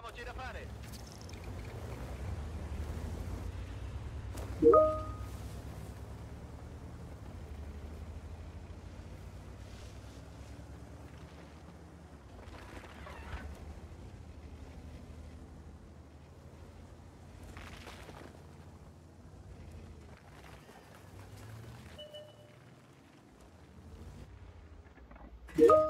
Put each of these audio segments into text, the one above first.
Diamoci da fare! Agganciato!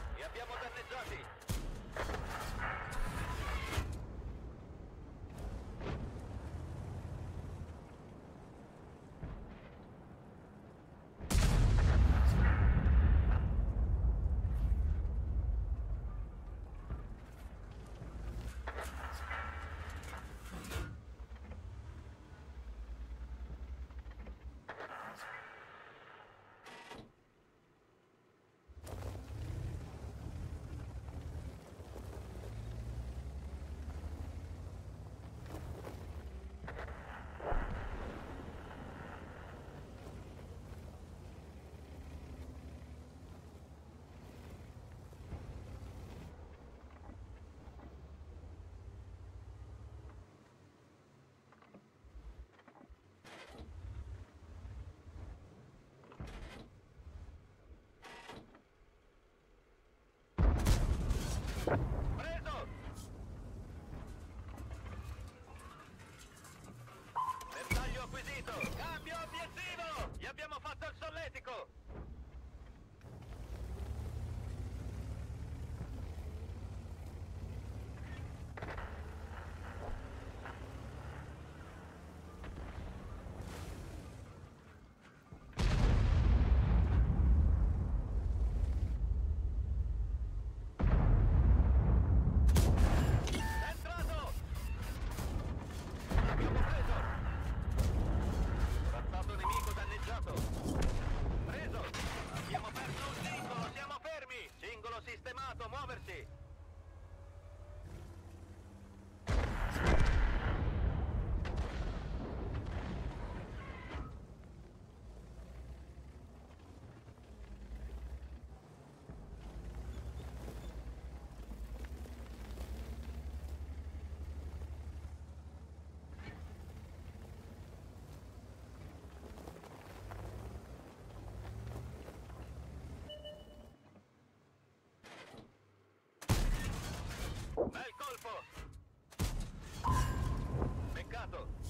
Штату.